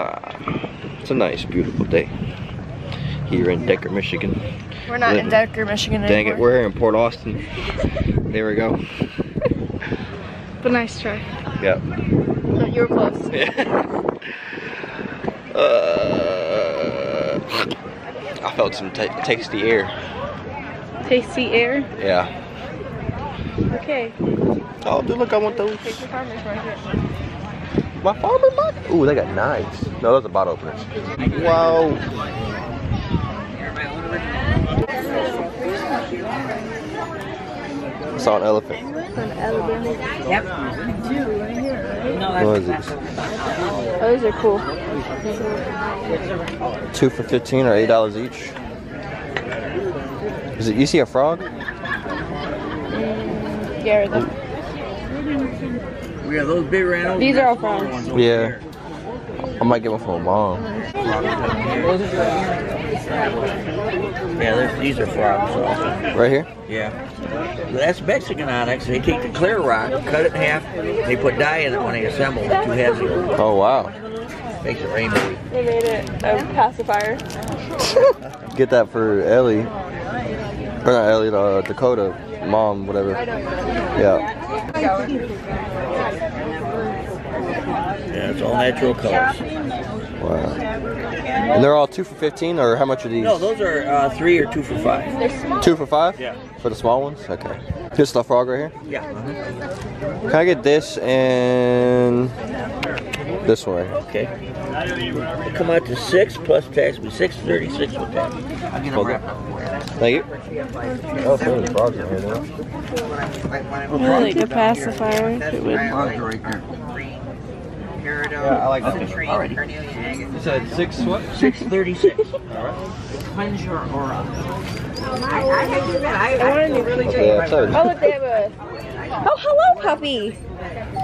Ah, it's a nice, beautiful day here in Decker, Michigan. We're not in Decker, Michigan Dang anymore. it, we're here in Port Austin. there we go. But nice try. Yep. No, you were close. Yeah. Uh, I felt some ta tasty air. Tasty air. Yeah. Okay. Oh, dude, look, I want those. Take your farmer's market. My farmer market. Ooh, they got knives. No, those are bottle openers. Wow. I saw an elephant. An elephant. What is these? Oh, those are cool. Two for 15 or $8 each. Is it, you see a frog? Yeah, the, We have those big rhinos. these are all frogs. Yeah. I might get one for my mom. Yeah, they're- these are frogs. Also. Right here? Yeah. That's Mexican onyx. They take the clear rock, cut it in half. They put dye in it when they assemble the two heads. it. Oh, wow. Makes it rainbow. They made it a pacifier. Get that for Ellie. Or not Ellie, uh, Dakota. Mom, whatever. Yeah. Yeah, it's all natural colors. Wow. And they're all two for 15 or how much are these? No, those are uh, three or two for five. Two for five? Yeah. For the small ones? Okay. This the frog right here? Yeah. uh-huh. Can I get this and this one right here? Okay. They come out to six plus tax. Be six thirty-six with that. I'll get them wrapped up. Thank you. Oh, there's frogs in here though. like a pacifier. It would. Frogs are right there. Yeah, I like that. Alrighty. You said six what? 636. Alright. Cleanse your aura. I wanted to Yeah, so Oh, look, they have a. Oh, hello, puppy.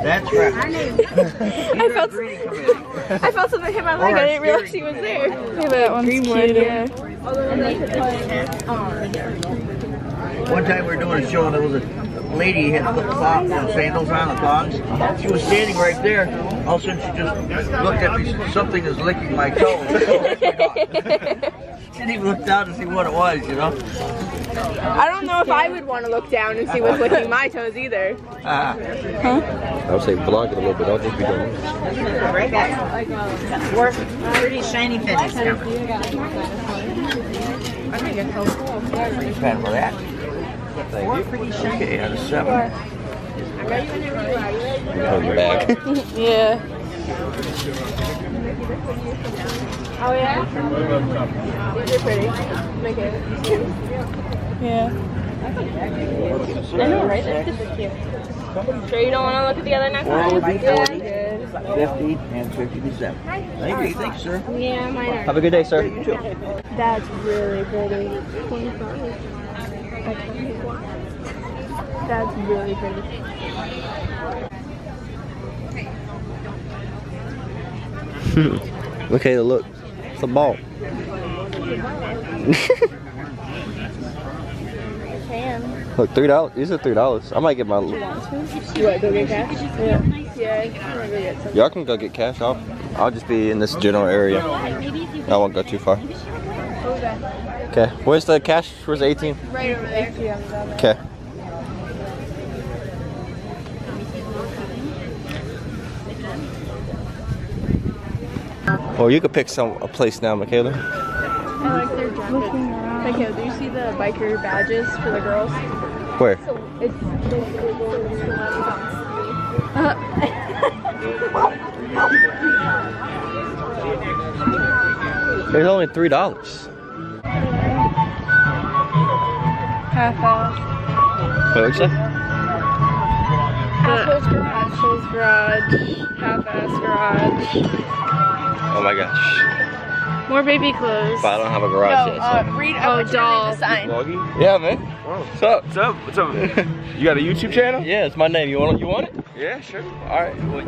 That's right. I felt. I felt something hit my leg. I didn't realize he was there. Yeah, that one's cute. Yeah. One time we were doing a show and there was a lady had put cloth, uh, sandals on the thongs. She was standing right there. All of a sudden she just looked at me. Something is licking my toe. she didn't even look down to see what it was, you know. I don't know if I would want to look down and see what's licking my toes either. Uh, I would say vlog it a little bit. I don't think we don't. Pretty shiny finish coming. fan for that. Okay, out of seven. Come back. Yeah. Oh yeah. These are pretty. Make it. Yeah. I know, right? That's super cute. Sure you don't want to look at the other next Four one? would be Yeah, 40. 50 and 57. Thank you, thanks, sir. Yeah, mine are. Have a good day, sir. You too. That's really pretty. 25. That's really pretty. Okay, look. It's a ball. Look, three dollars. These are three dollars. I might get my. You want go get cash? Yeah. Yeah, I'm gonna go get some. Y'all can go get cash off. I'll just be in this general area. I won't go too far. Okay. Where's the cash? Where's the 18? Right over there. Okay. Well, you could pick some a place now, Mikayla. I like their jackets. Okay, do you see the biker badges for the girls? Where? It's There's only three dollars. Half off. What did you say? Assholes garage, Assholes garage, half-ass garage. Oh my gosh. More baby clothes. But I don't have a garage yet. Uh, so. read. Oh, doll. sign. Vlogging? Yeah, man. What's up? What's up? What's up? you got a YouTube channel? Yeah, it's my name. You want it? You want it? Yeah, sure. All right. Wait.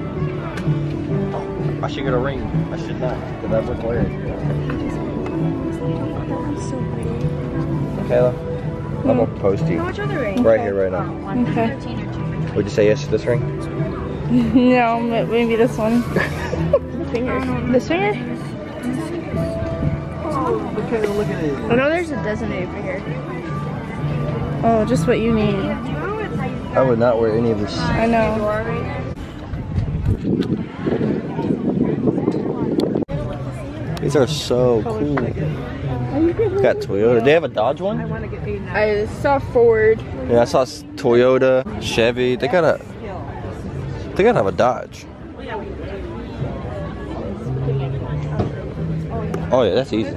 I should get a ring. I should not, because I would wear it. Mikayla, I'm gonna post you Which other ring? right here, right now. Okay. Would you say yes to this ring? no, maybe this one. the finger. This finger? Okay, look at it. Oh no, there's a designated finger. Oh, just what you need. I would not wear any of this. I know. Are so cool. Got Toyota. They have a Dodge one? I saw Ford. Yeah, I saw Toyota, Chevy. They gotta. They gotta have a Dodge. Oh yeah, that's easy.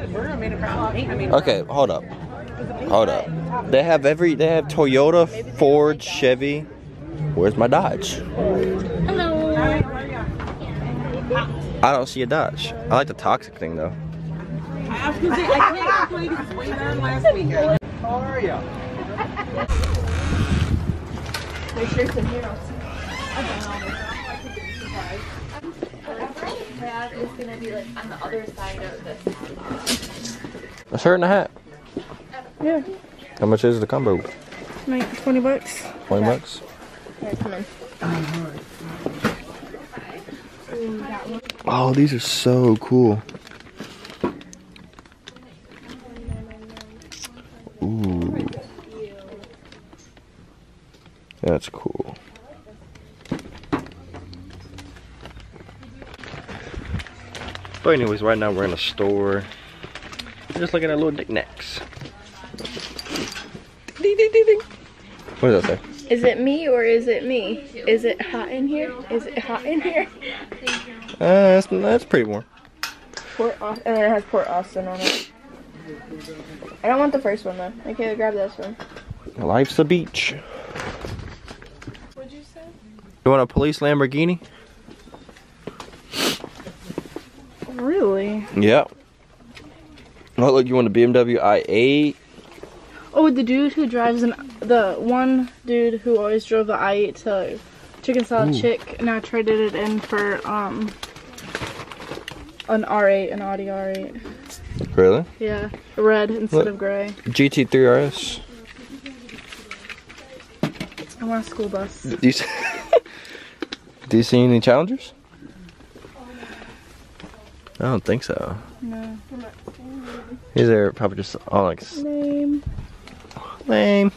Okay, hold up. Hold up. They have every. They have Toyota, Ford, Chevy. Where's my Dodge? Hello. I don't see a Dodge. I like the toxic thing though. I was gonna say, I can't believe it's way down last weekend. How are you? My shirt's in here. Brad is gonna be like on the other side of this. A shirt and a hat. Yeah. How much is the combo? Like 20 bucks. Twenty bucks. Here, come in. Oh, these are so cool. Ooh. That's cool. But anyways, right now we're in a store. Just looking at little knickknacks. Ding ding ding ding. What does that say? Is it me or is it me? Is it hot in here? Is it hot in here? Uh, that's, that's pretty warm. Port Austin, and then it has Port Austin on it. I don't want the first one though. Okay, grab this one. Life's a beach. What'd you say? You want a police Lamborghini? Really? Yep. Oh, look, you want a BMW i8? Oh, the dude who drives an the one dude who always drove the i8 to Chicken Salad Ooh. Chick I traded it in for um an R8, an Audi R8. Really? Yeah, red instead Look. of gray. GT3 RS. I want a school bus. Do you see, Do you see any challengers? I don't think so. No. These are probably just all like Name. lame.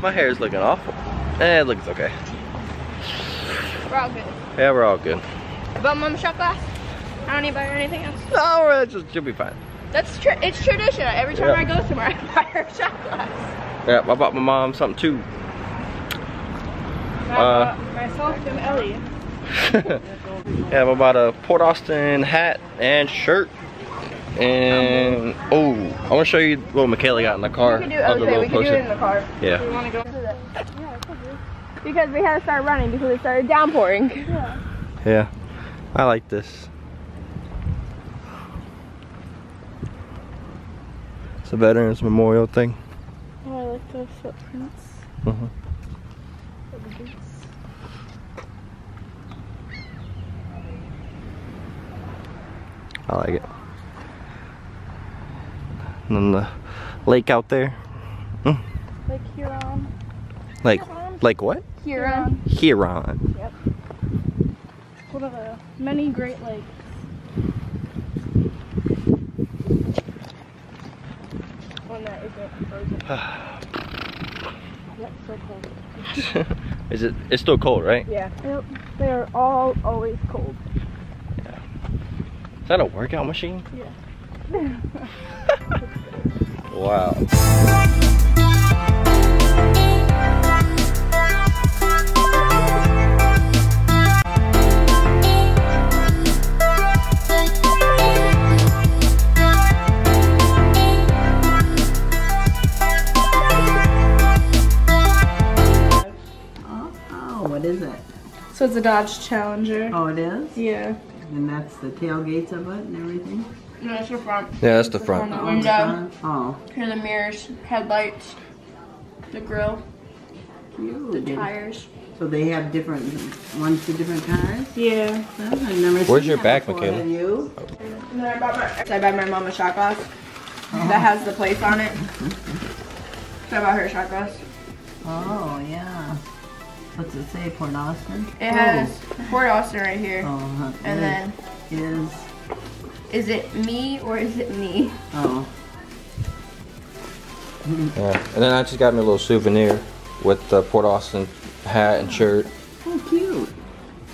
My hair is looking awful. Eh, it looks okay. We're all good. Yeah, we're all good. But mom shot glass. I don't need to buy her anything else. No, just you'll be fine. That's tr- it's tradition. Every time Yeah. I go somewhere, I buy her shot glass. Yeah, I bought my mom something too. I Uh, bought myself and Ellie. yeah, I bought a Port Austin hat and shirt. And oh, I want to show you what Mikayla got in the car. We can do, of the okay, we little can do it in the car. Yeah. Do you want to go? Yeah, I could. Because we had to start running because it started downpouring. Yeah. Yeah, I like this. It's a Veterans Memorial thing. Oh, I like the footprints. Mhm. of. I like it. And then the lake out there. Hmm. Like Huron. Like, like what? Huron. Huron. One of the many Great Lakes. One that isn't frozen. That's so cold. Is it? It's still cold, right? Yeah. Yep. They are all always cold. Is that a workout machine? Yeah. Wow. Oh, what is it? So it's a Dodge Challenger. Oh, it is? Yeah. And that's the tailgates of it and everything? No, it's the front. Yeah, that's the On front. the Oh, window. front? Oh, Here are the mirrors, headlights, the grill, the cute. tires. So they have different, ones for different cars? Yeah. Oh, well, I've never Where's seen your back, before, Mikayla? Have you? And then I bought my, so I bought my mom a shot glass that oh. has the place on it. So I bought her a shot glass. Oh, yeah. What's it say, Port Austin? It has oh. Port Austin right here. Oh, huh. And then, is, is it me or is it me? oh, Yeah. And then I just got me a little souvenir with the Port Austin hat and shirt. oh, cute.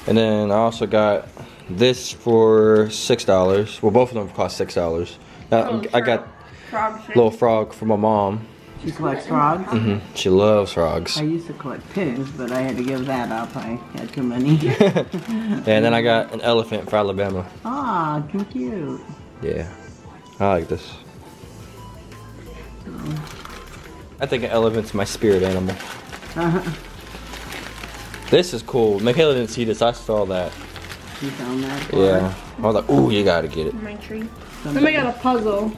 And then I also got this for six dollars. Well, both of them cost six dollars. I got Frog a little frog for my mom. She collects frogs. hmm She loves frogs. I used to collect pigs, but I had to give that up. I had too many. and then I got an elephant for Alabama. Ah, too cute. Yeah, I like this. I think an elephant's my spirit animal. Uh-huh. This is cool. Mikayla didn't see this. I saw that. You found that? Yeah. her? I was like, ooh, you gotta get it. My tree. Somebody- Then we got a puzzle.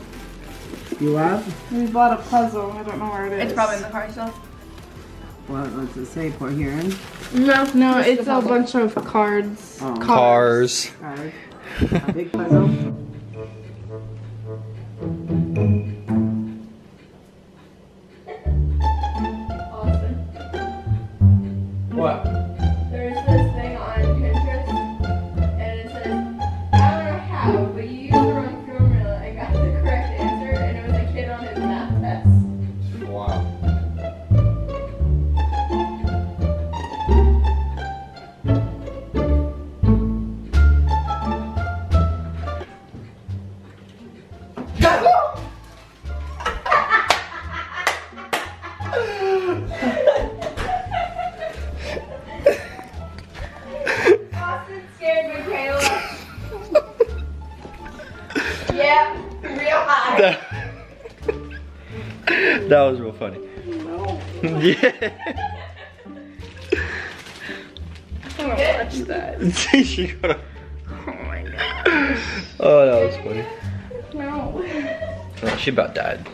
You what? We bought a puzzle. I don't know where it is. It's probably in the car still. What, what's it say, Port Huron? No, no, it's a bunch of cards. Oh. Cars. Card. A big puzzle? That, that was real funny. yeah. I don't watch that. she got a- Oh my god. Oh, that was funny. No. Oh, she about died.